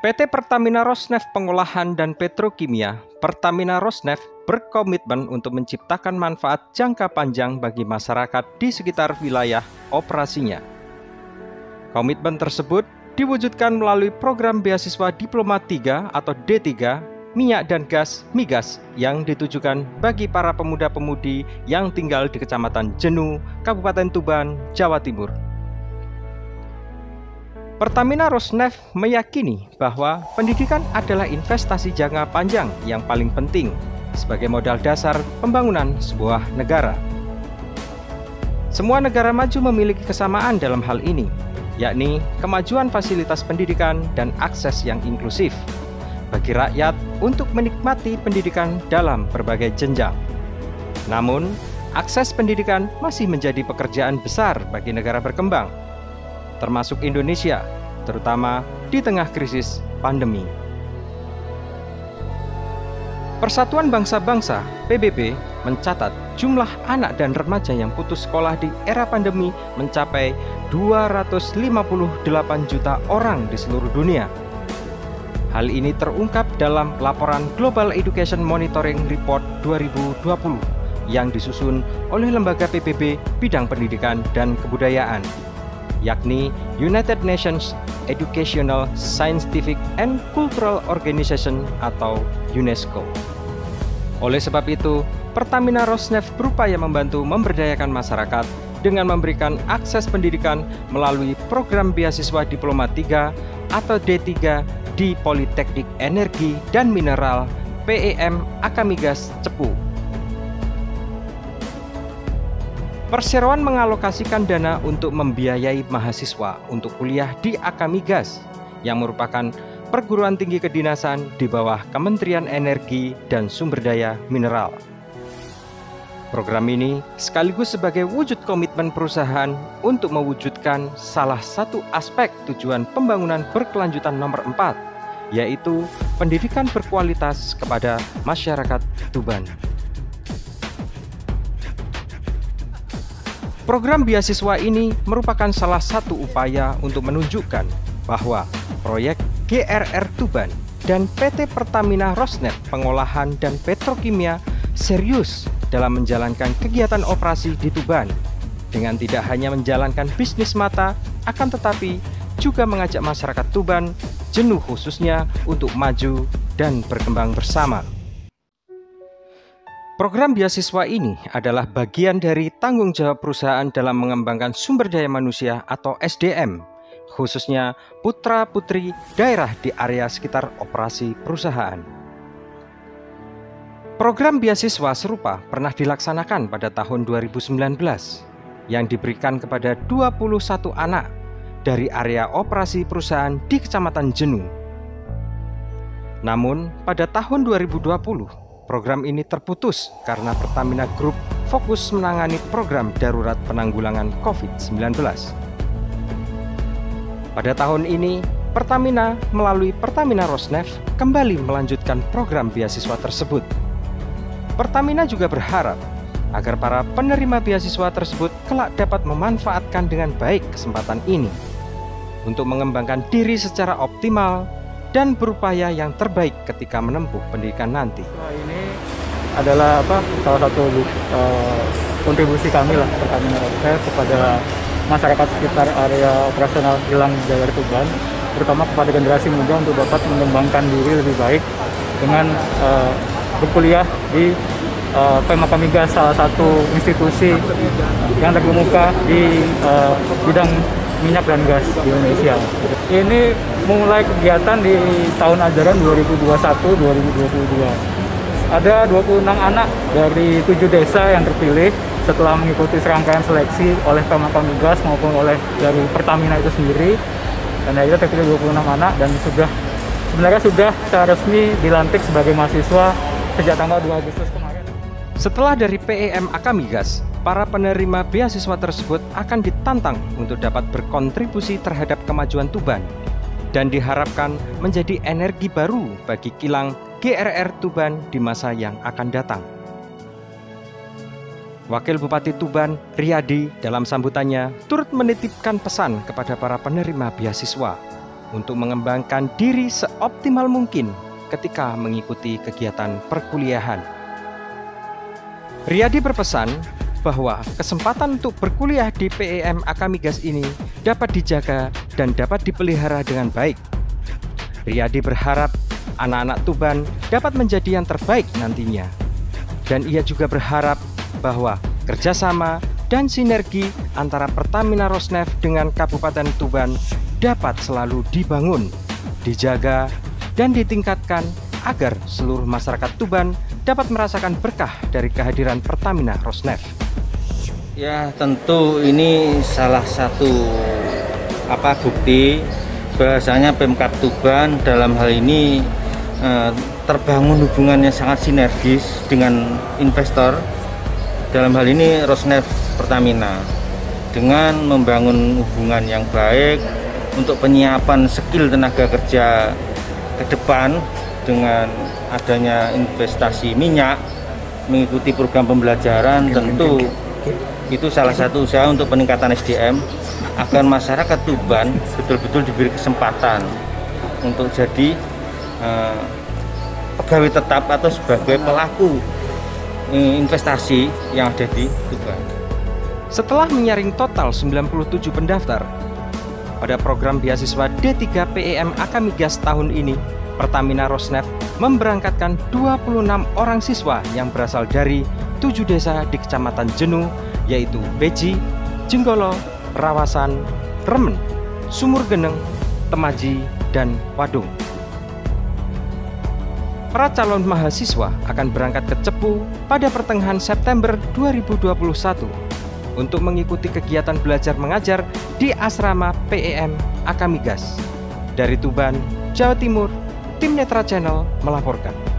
PT Pertamina Rosneft Pengolahan dan Petrokimia, Pertamina Rosneft berkomitmen untuk menciptakan manfaat jangka panjang bagi masyarakat di sekitar wilayah operasinya. Komitmen tersebut diwujudkan melalui program beasiswa Diplomat 3 atau D3 minyak dan gas migas yang ditujukan bagi para pemuda-pemudi yang tinggal di Kecamatan Jenu, Kabupaten Tuban, Jawa Timur. Pertamina Rosneft meyakini bahwa pendidikan adalah investasi jangka panjang yang paling penting sebagai modal dasar pembangunan sebuah negara. Semua negara maju memiliki kesamaan dalam hal ini, yakni kemajuan fasilitas pendidikan dan akses yang inklusif bagi rakyat untuk menikmati pendidikan dalam berbagai jenjang. Namun, akses pendidikan masih menjadi pekerjaan besar bagi negara berkembang termasuk Indonesia, terutama di tengah krisis pandemi. Persatuan Bangsa-Bangsa (PBB) mencatat jumlah anak dan remaja yang putus sekolah di era pandemi mencapai 258 juta orang di seluruh dunia. Hal ini terungkap dalam laporan Global Education Monitoring Report 2020 yang disusun oleh lembaga PBB bidang pendidikan dan kebudayaan yakni United Nations Educational, Scientific, and Cultural Organization atau UNESCO. Oleh sebab itu, Pertamina Rosneft berupaya membantu memberdayakan masyarakat dengan memberikan akses pendidikan melalui program beasiswa Diplomat 3 atau D3 di Politeknik Energi dan Mineral PEM Akamigas Cepu Perseroan mengalokasikan dana untuk membiayai mahasiswa untuk kuliah di Akamigas yang merupakan perguruan tinggi kedinasan di bawah Kementerian Energi dan Sumber Daya Mineral. Program ini sekaligus sebagai wujud komitmen perusahaan untuk mewujudkan salah satu aspek tujuan pembangunan berkelanjutan nomor 4, yaitu pendidikan berkualitas kepada masyarakat Tuban. Program beasiswa ini merupakan salah satu upaya untuk menunjukkan bahwa proyek GRR Tuban dan PT Pertamina Rosneft Pengolahan dan Petrokimia serius dalam menjalankan kegiatan operasi di Tuban dengan tidak hanya menjalankan bisnis mata akan tetapi juga mengajak masyarakat Tuban jenuh khususnya untuk maju dan berkembang bersama. Program beasiswa ini adalah bagian dari tanggung jawab perusahaan dalam mengembangkan sumber daya manusia atau SDM, khususnya putra-putri daerah di area sekitar operasi perusahaan. Program beasiswa serupa pernah dilaksanakan pada tahun 2019 yang diberikan kepada 21 anak dari area operasi perusahaan di Kecamatan Jenu. Namun, pada tahun 2020, Program ini terputus karena Pertamina Group fokus menangani program darurat penanggulangan COVID-19. Pada tahun ini, Pertamina melalui Pertamina Rosneft kembali melanjutkan program beasiswa tersebut. Pertamina juga berharap agar para penerima beasiswa tersebut kelak dapat memanfaatkan dengan baik kesempatan ini untuk mengembangkan diri secara optimal dan berupaya yang terbaik ketika menempuh pendidikan nanti. Nah, ini adalah apa salah satu uh, kontribusi kami lah Pertamina Roadstep kepada masyarakat sekitar area operasional Hilang Jaya Tuban, terutama kepada generasi muda untuk dapat mengembangkan diri lebih baik dengan uh, berkuliah di uh, Pema Kamigas, salah satu institusi yang terkemuka di uh, bidang minyak dan gas di Indonesia. Ini mulai kegiatan di tahun ajaran 2021-2022. Ada 26 anak dari tujuh desa yang terpilih setelah mengikuti serangkaian seleksi oleh Pemkab Migas maupun oleh dari Pertamina itu sendiri. Dan akhirnya terpilih 26 anak dan sudah sebenarnya sudah secara resmi dilantik sebagai mahasiswa sejak tanggal 2 Agustus kemarin. Setelah dari PEM Akamigas, para penerima beasiswa tersebut akan ditantang untuk dapat berkontribusi terhadap kemajuan Tuban dan diharapkan menjadi energi baru bagi kilang GRR Tuban di masa yang akan datang. Wakil Bupati Tuban, Riyadi, dalam sambutannya turut menitipkan pesan kepada para penerima beasiswa untuk mengembangkan diri seoptimal mungkin ketika mengikuti kegiatan perkuliahan. Riyadi berpesan bahwa kesempatan untuk berkuliah di PEM Akamigas ini dapat dijaga dan dapat dipelihara dengan baik. Riyadi berharap anak-anak Tuban dapat menjadi yang terbaik nantinya. Dan ia juga berharap bahwa kerjasama dan sinergi antara Pertamina Rosneft dengan Kabupaten Tuban dapat selalu dibangun, dijaga, dan ditingkatkan agar seluruh masyarakat Tuban dapat merasakan berkah dari kehadiran Pertamina Rosneft. Ya, tentu ini salah satu apa bukti bahasanya Pemkap Tuban dalam hal ini eh, terbangun hubungannya sangat sinergis dengan investor. Dalam hal ini Rosneft Pertamina. Dengan membangun hubungan yang baik untuk penyiapan skill tenaga kerja ke depan dengan adanya investasi minyak mengikuti program pembelajaran tentu itu salah satu usaha untuk peningkatan SDM agar masyarakat Tuban betul-betul diberi kesempatan untuk jadi eh, pegawai tetap atau sebagai pelaku eh, investasi yang ada di Tuban. Setelah menyaring total 97 pendaftar, pada program beasiswa D3 PEM Akamigas tahun ini, Pertamina Rosneft memberangkatkan 26 orang siswa yang berasal dari tujuh desa di Kecamatan Jenu, yaitu Beji, Jenggolo, Rawasan, Remen, Sumur Geneng, Temaji, dan Wadung. Para calon mahasiswa akan berangkat ke Cepu pada pertengahan September 2021 untuk mengikuti kegiatan belajar mengajar di asrama PEM Akamigas. Dari Tuban, Jawa Timur, tim Netra Channel melaporkan.